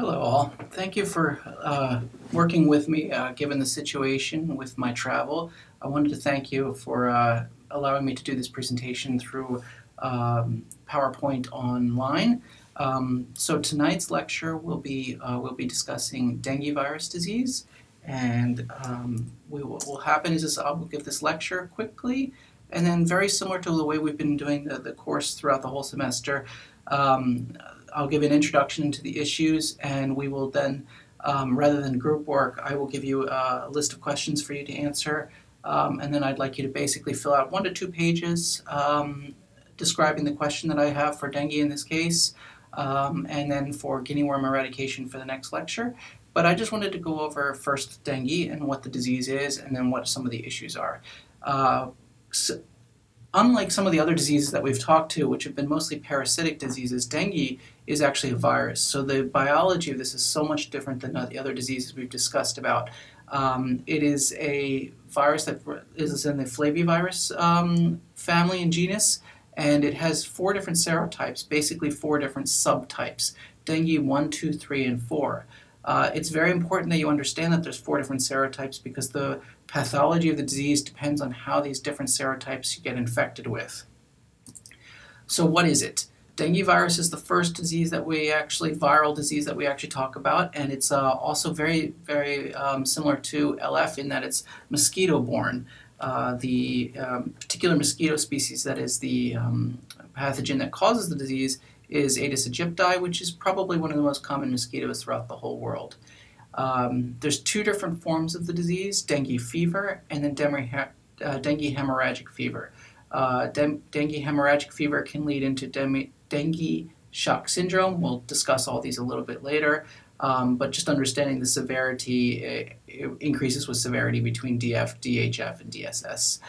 Hello, all. Thank you for uh, working with me uh, given the situation with my travel. I wanted to thank you for uh, allowing me to do this presentation through um, PowerPoint online. Um, so tonight's lecture will be uh, we'll be discussing dengue virus disease, and um, we will, what will happen is I will give this lecture quickly, and then very similar to the way we've been doing the, the course throughout the whole semester. Um, I'll give an introduction to the issues, and we will then, um, rather than group work, I will give you a list of questions for you to answer, um, and then I'd like you to basically fill out one to two pages um, describing the question that I have for dengue in this case, um, and then for guinea worm eradication for the next lecture. But I just wanted to go over first dengue and what the disease is, and then what some of the issues are. Uh, so unlike some of the other diseases that we've talked to, which have been mostly parasitic diseases, dengue is actually a virus. So the biology of this is so much different than the other diseases we've discussed about. Um, it is a virus that is in the flavivirus um, family and genus, and it has four different serotypes, basically four different subtypes, dengue 1, 2, 3, and 4. Uh, it's very important that you understand that there's four different serotypes because the pathology of the disease depends on how these different serotypes you get infected with. So what is it? Dengue virus is the first disease that we actually, viral disease that we actually talk about, and it's uh, also very, very um, similar to LF in that it's mosquito-borne. Uh, the um, particular mosquito species that is the um, pathogen that causes the disease is Aedes aegypti, which is probably one of the most common mosquitoes throughout the whole world. Um, there's two different forms of the disease, dengue fever and then uh, dengue hemorrhagic fever. Uh, dengue hemorrhagic fever can lead into dengue shock syndrome. We'll discuss all these a little bit later. Um, but just understanding the severity it, it increases with severity between DF, DHF, and DSS.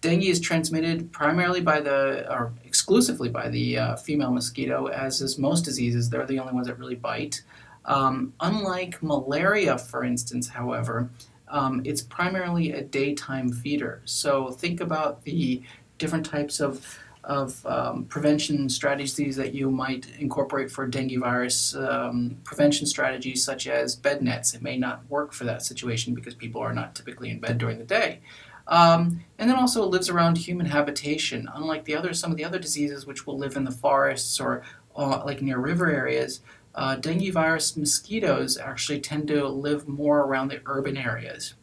Dengue is transmitted primarily by the, or exclusively by the uh, female mosquito, as is most diseases. They're the only ones that really bite. Um, unlike malaria, for instance, however, um, it's primarily a daytime feeder. So think about the different types of, of um, prevention strategies that you might incorporate for dengue virus um, prevention strategies such as bed nets. It may not work for that situation because people are not typically in bed during the day. Um, and then also it lives around human habitation. Unlike the other, some of the other diseases which will live in the forests or uh, like near river areas, uh, dengue virus mosquitoes actually tend to live more around the urban areas.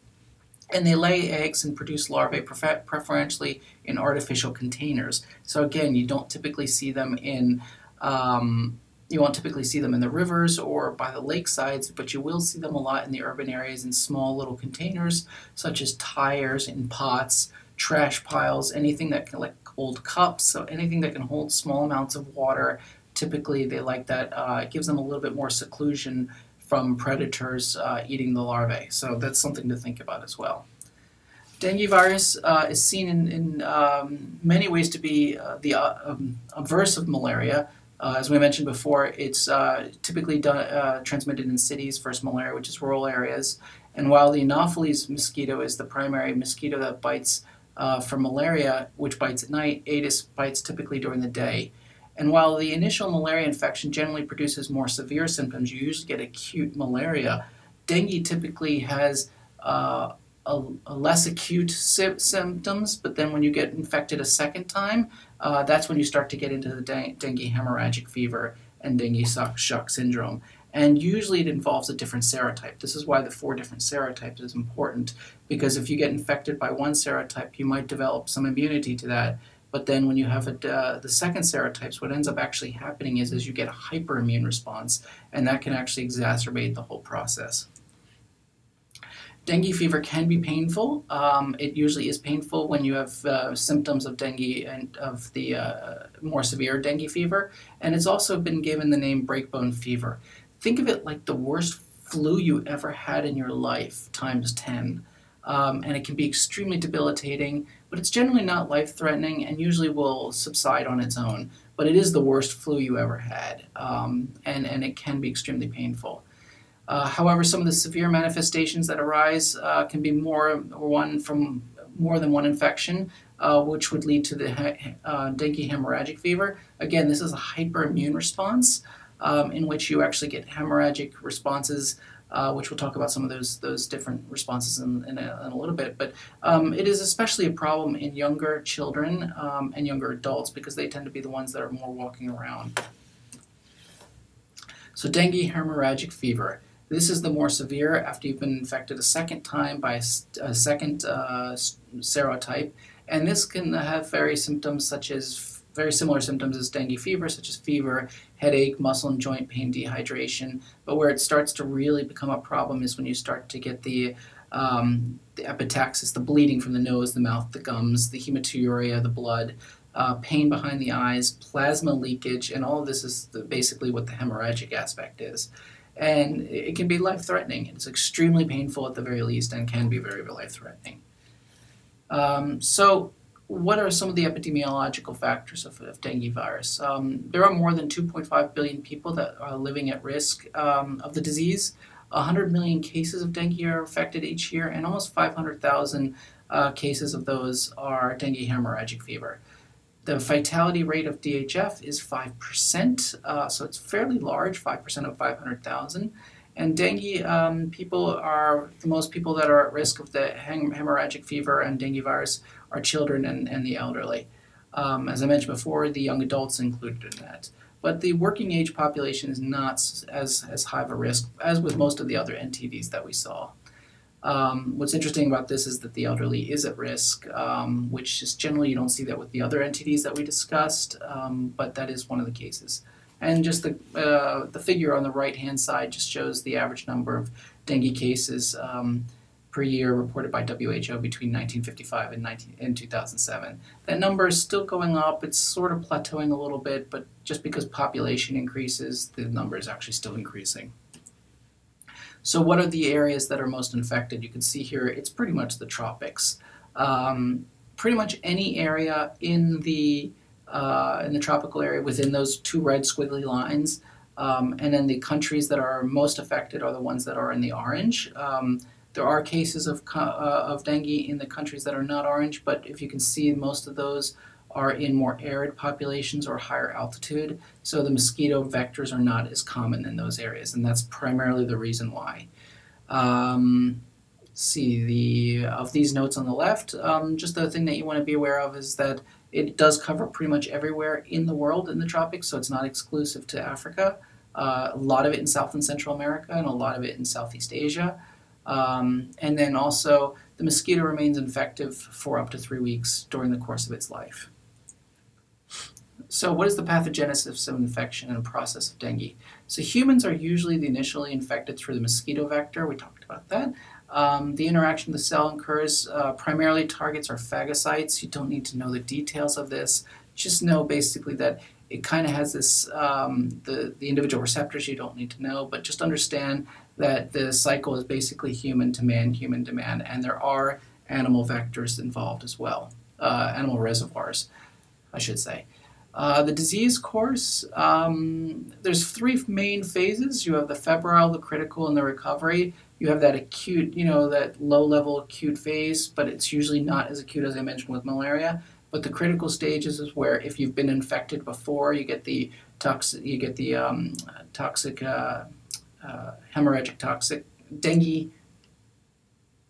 And they lay eggs and produce larvae prefer preferentially in artificial containers. So again, you don't typically see them in um, you won't typically see them in the rivers or by the lakesides, but you will see them a lot in the urban areas in small little containers, such as tires and pots, trash piles, anything that can like old cups, so anything that can hold small amounts of water typically they like that. Uh, it gives them a little bit more seclusion from predators uh, eating the larvae. So that's something to think about as well. Dengue virus uh, is seen in, in um, many ways to be uh, the uh, um, of malaria. Uh, as we mentioned before, it's typically done, transmitted in cities versus malaria, which is rural areas. And while the Anopheles mosquito is the primary mosquito that bites for malaria, which bites at night, Aedes bites typically during the day. And while the initial malaria infection generally produces more severe symptoms, you usually get acute malaria. Dengue typically has uh, a, a, less acute sy symptoms, but then when you get infected a second time, uh, that's when you start to get into the de dengue hemorrhagic fever and dengue shock syndrome. And usually it involves a different serotype. This is why the four different serotypes is important, because if you get infected by one serotype, you might develop some immunity to that but then when you have a, uh, the second serotypes, what ends up actually happening is, is you get a hyperimmune response, and that can actually exacerbate the whole process. Dengue fever can be painful. Um, it usually is painful when you have uh, symptoms of dengue and of the uh, more severe dengue fever. And it's also been given the name breakbone fever. Think of it like the worst flu you ever had in your life times 10 um, and it can be extremely debilitating, but it's generally not life-threatening and usually will subside on its own. But it is the worst flu you ever had, um, and, and it can be extremely painful. Uh, however, some of the severe manifestations that arise uh, can be more one from more than one infection, uh, which would lead to the uh, dengue hemorrhagic fever. Again, this is a hyperimmune response. um, in which you actually get hemorrhagic responses uh, which we'll talk about some of those those different responses in, in, a, in a little bit. But um, it is especially a problem in younger children um, and younger adults because they tend to be the ones that are more walking around. So dengue hemorrhagic fever. This is the more severe after you've been infected a second time by a, a second uh, serotype, and this can have various symptoms such as very similar symptoms as dengue fever, such as fever, headache, muscle and joint pain, dehydration. But where it starts to really become a problem is when you start to get the um, the epistaxis, the bleeding from the nose, the mouth, the gums, the hematuria, the blood, uh, pain behind the eyes, plasma leakage, and all of this is the, basically what the hemorrhagic aspect is. And it can be life threatening. It's extremely painful at the very least and can be very, very life threatening. Um, so, what are some of the epidemiological factors of, of dengue virus? Um, there are more than 2.5 billion people that are living at risk um, of the disease. 100 million cases of dengue are affected each year, and almost 500,000 uh, cases of those are dengue hemorrhagic fever. The fatality rate of DHF is 5%, uh, so it's fairly large, 5% of 500,000. And dengue, um, people are the most people that are at risk of the hemorrhagic fever and dengue virus are children and, and the elderly. Um, as I mentioned before, the young adults included in that. But the working age population is not as, as high of a risk as with most of the other NTDs that we saw. Um, what's interesting about this is that the elderly is at risk, um, which is generally you don't see that with the other NTDs that we discussed, um, but that is one of the cases. And just the, uh, the figure on the right hand side just shows the average number of dengue cases um, per year reported by WHO between 1955 and, 19, and 2007. That number is still going up. It's sort of plateauing a little bit, but just because population increases, the number is actually still increasing. So what are the areas that are most infected? You can see here it's pretty much the tropics. Um, pretty much any area in the uh, in the tropical area within those two red squiggly lines. Um, and then the countries that are most affected are the ones that are in the orange. Um, there are cases of, uh, of dengue in the countries that are not orange, but if you can see, most of those are in more arid populations or higher altitude, so the mosquito vectors are not as common in those areas, and that's primarily the reason why. Um, see the of these notes on the left. Um, just the thing that you want to be aware of is that it does cover pretty much everywhere in the world in the tropics, so it's not exclusive to Africa. Uh, a lot of it in South and Central America, and a lot of it in Southeast Asia. Um, and then also, the mosquito remains infective for up to three weeks during the course of its life. So, what is the pathogenesis of infection and process of dengue? So, humans are usually the initially infected through the mosquito vector. We talked about that. Um, the interaction the cell occurs uh, primarily targets are phagocytes. You don't need to know the details of this. Just know basically that it kind of has this um, the the individual receptors you don't need to know, but just understand that the cycle is basically human to man, human to man, and there are animal vectors involved as well, uh, animal reservoirs, I should say. Uh, the disease course, um, there's three main phases. You have the febrile, the critical, and the recovery. You have that acute, you know, that low-level acute phase, but it's usually not as acute as I mentioned with malaria. But the critical stages is where if you've been infected before, you get the toxic, you get the um, toxic uh, uh, hemorrhagic toxic, dengue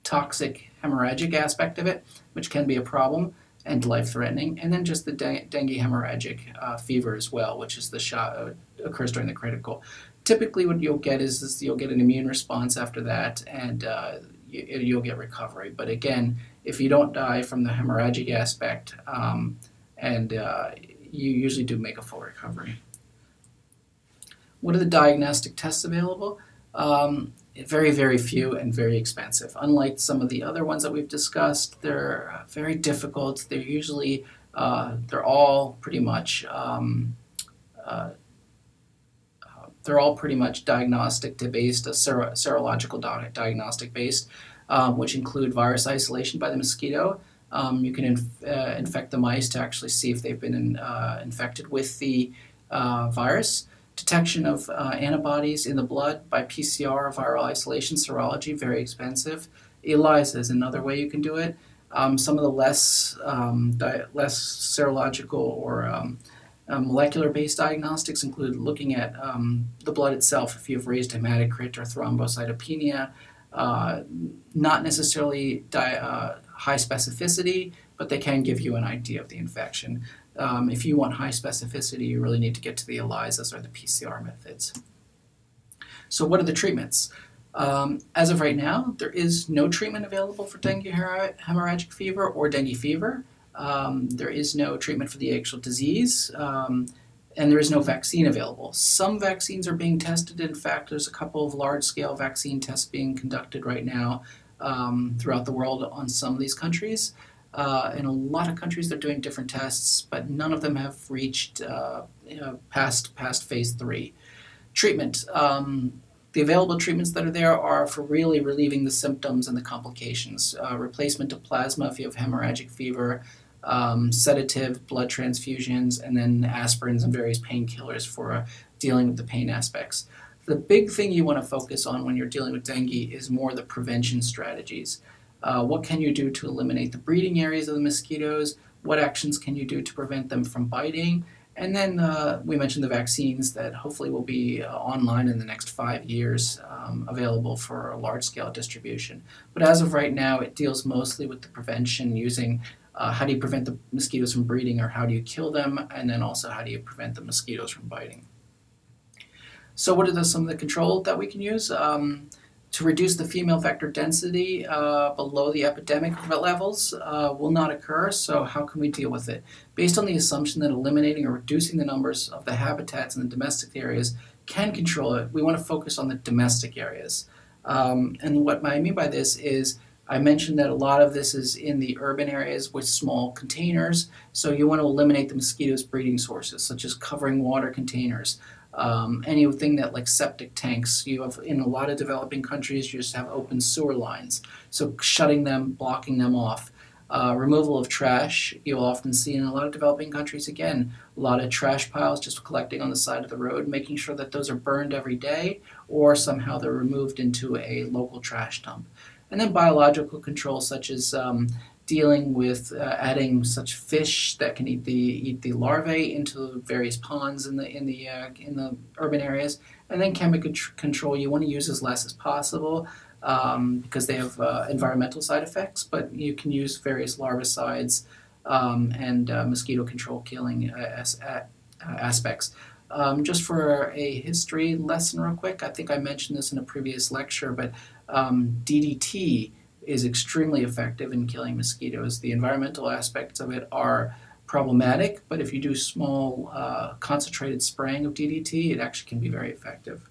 toxic hemorrhagic aspect of it, which can be a problem and life threatening, and then just the dengue hemorrhagic uh, fever as well, which is the shot uh, occurs during the critical. Typically, what you'll get is, is you'll get an immune response after that, and uh, you, will get recovery. But again, if you don't die from the hemorrhagic aspect, um, and uh, you usually do make a full recovery. What are the diagnostic tests available? Um, very, very few and very expensive. Unlike some of the other ones that we've discussed, they're very difficult. They're usually, uh, they're all pretty much, um, uh, uh they're all pretty much diagnostic based, a sero- serological di- diagnostic based, um, which include virus isolation by the mosquito. Um, you can inf- uh, infect the mice to actually see if they've been in, uh, infected with the uh, virus detection of uh, antibodies in the blood by PCR viral isolation serology, very expensive. ELISA is another way you can do it. Um, some of the less um, less serological or Uh, molecular-based diagnostics include looking at um, the blood itself if you have raised hematocrit or thrombocytopenia. Uh, not necessarily uh, high specificity, but they can give you an idea of the infection. Um, if you want high specificity, you really need to get to the ELISAs or the PCR methods. So, what are the treatments? Um, as of right now, there is no treatment available for dengue hemorrhagic fever or dengue fever. Um, there is no treatment for the actual disease, um, and there is no vaccine available. Some vaccines are being tested. In fact, there's a couple of large scale vaccine tests being conducted right now um, throughout the world on some of these countries. Uh, in a lot of countries, they're doing different tests, but none of them have reached uh, you know, past past phase three. Treatment. Um, the available treatments that are there are for really relieving the symptoms and the complications. Uh, replacement of plasma if you have hemorrhagic fever, um, sedative, blood transfusions, and then aspirins and various painkillers for uh, dealing with the pain aspects. The big thing you want to focus on when you're dealing with dengue is more the prevention strategies. Uh, what can you do to eliminate the breeding areas of the mosquitoes? What actions can you do to prevent them from biting? And then uh, we mentioned the vaccines that hopefully will be uh, online in the next five years, um, available for a large scale distribution. But as of right now, it deals mostly with the prevention using uh, how do you prevent the mosquitoes from breeding or how do you kill them, and then also how do you prevent the mosquitoes from biting. So, what are the, some of the control that we can use? Um, to reduce the female vector density uh, below the epidemic levels uh, will not occur, so how can we deal with it? Based on the assumption that eliminating or reducing the numbers of the habitats in the domestic areas can control it, we want to focus on the domestic areas. Um, and what I mean by this is I mentioned that a lot of this is in the urban areas with small containers, so you want to eliminate the mosquitoes' breeding sources, such as covering water containers, um, anything that like septic tanks you have in a lot of developing countries you just have open sewer lines. So shutting them blocking them off. Uh, removal of trash you'll often see in a lot of developing countries again a lot of trash piles just collecting on the side of the road making sure that those are burned every day or somehow they're removed into a local trash dump and then biological control such as um, dealing with uh, adding such fish that can eat the eat the larvae into various ponds in the in the uh, in the urban areas, and then chemical control you want to use as less as possible um, because they have uh, environmental side effects, but you can use various larvicides um, and uh, mosquito control killing uh, as, uh, aspects. Um, just for a history lesson, real quick, I think I mentioned this in a previous lecture, but um, DDT is extremely effective in killing mosquitoes. The environmental aspects of it are problematic, but if you do small uh, concentrated spraying of DDT, it actually can be very effective.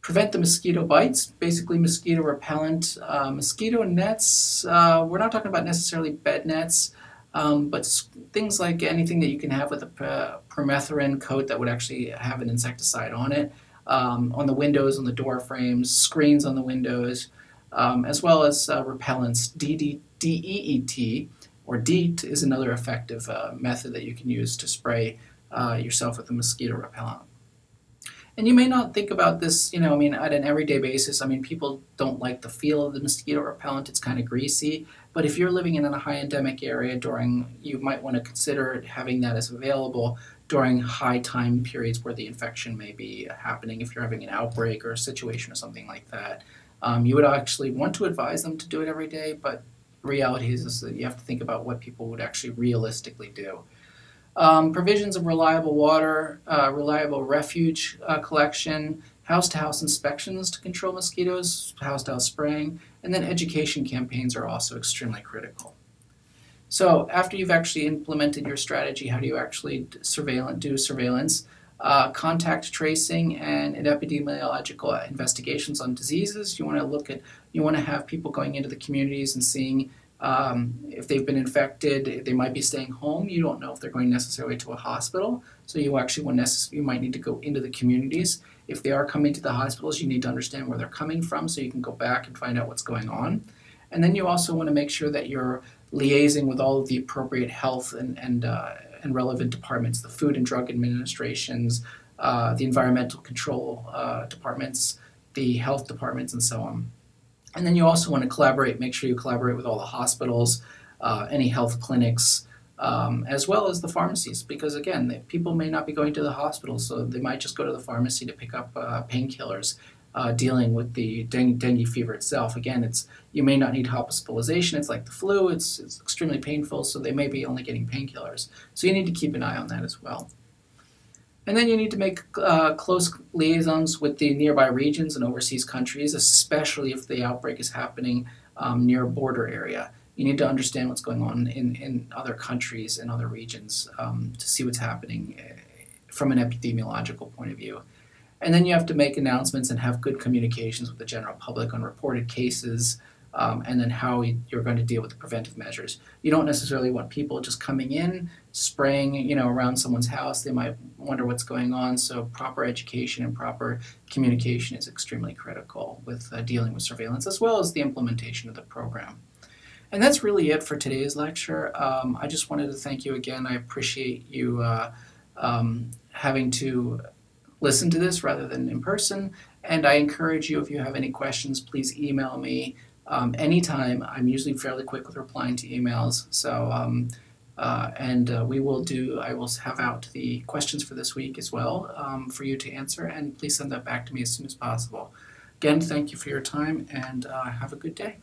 Prevent the mosquito bites, basically mosquito repellent. Uh, mosquito nets, uh, we're not talking about necessarily bed nets, um, but things like anything that you can have with a permethrin coat that would actually have an insecticide on it. Um, on the windows, on the door frames, screens on the windows, um, as well as uh, repellents. DEET, or DEET, is another effective uh, method that you can use to spray uh, yourself with a mosquito repellent. And you may not think about this, you know, I mean, at an everyday basis. I mean, people don't like the feel of the mosquito repellent, it's kind of greasy. But if you're living in a high endemic area during, you might want to consider having that as available during high time periods where the infection may be happening, if you're having an outbreak or a situation or something like that. Um, you would actually want to advise them to do it every day, but reality is, is that you have to think about what people would actually realistically do. Um, provisions of reliable water, uh, reliable refuge uh, collection, house to house inspections to control mosquitoes, house to house spraying, and then education campaigns are also extremely critical. So, after you've actually implemented your strategy, how do you actually surveillance, do surveillance? uh, contact tracing and epidemiological investigations on diseases. You want to look at, you want to have people going into the communities and seeing um, if they've been infected. They might be staying home. You don't know if they're going necessarily to a hospital. So you actually want necess- you might need to go into the communities. If they are coming to the hospitals, you need to understand where they're coming from so you can go back and find out what's going on. And then you also want to make sure that you're liaising with all of the appropriate health and, and uh, and relevant departments, the Food and Drug Administrations, uh, the Environmental Control uh, departments, the health departments, and so on. And then you also want to collaborate, make sure you collaborate with all the hospitals, uh, any health clinics, um, as well as the pharmacies, because again, people may not be going to the hospital, so they might just go to the pharmacy to pick up uh, painkillers. Uh, dealing with the dengue, dengue, fever itself. Again, it's you may not need hospitalization. It's like the flu. It's, it's extremely painful, so they may be only getting painkillers. So you need to keep an eye on that as well. And then you need to make uh, close liaisons with the nearby regions and overseas countries, especially if the outbreak is happening um, near a border area. You need to understand what's going on in, in other countries and other regions um, to see what's happening eh, from an epidemiological point of view. And then you have to make announcements and have good communications with the general public on reported cases, um, and then how you're going to deal with the preventive measures. You don't necessarily want people just coming in, spraying, you know, around someone's house. They might wonder what's going on. So proper education and proper communication is extremely critical with uh, dealing with surveillance, as well as the implementation of the program. And that's really it for today's lecture. Um, I just wanted to thank you again. I appreciate you uh, um, having to listen to this rather than in person. And I encourage you, if you have any questions, please email me um, anytime. I'm usually fairly quick with replying to emails. So, um, uh, and uh, we will do, I will have out the questions for this week as well um, for you to answer. And please send that back to me as soon as possible. Again, thank you for your time and uh, have a good day.